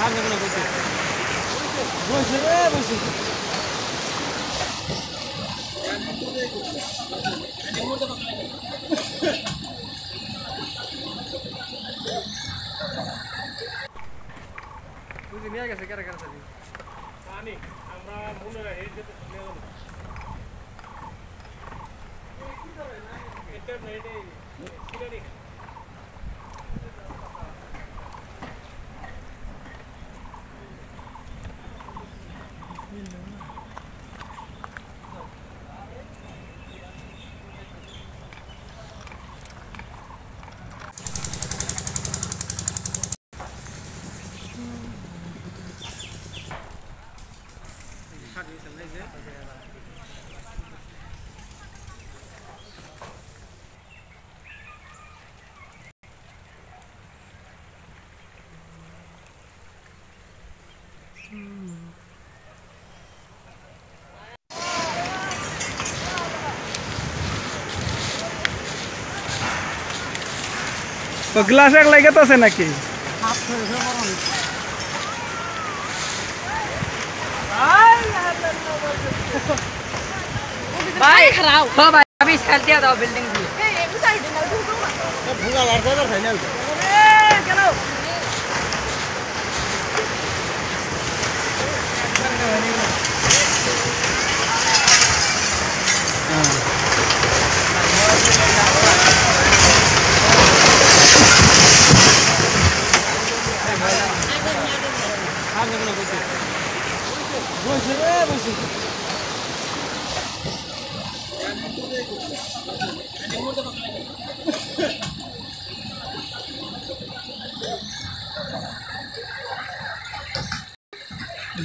সামনেগুলো বসে বসে রে বসে বুঝি নিয়ে গেছে কেরা কেরা থাকি পানি আমরা মনে রাখি যেতে নিয়ে যাব এটা নাই নাই তো গ্লাস এক লাগে তো আছে নাকি भाई खराब हो भाई अभी चलते हैं बिल्डिंग की भूखा फाइनल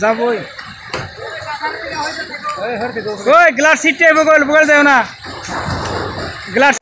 যাবই। ওই গ্লাস সিটে বগল বগল যাও না। গ্লাস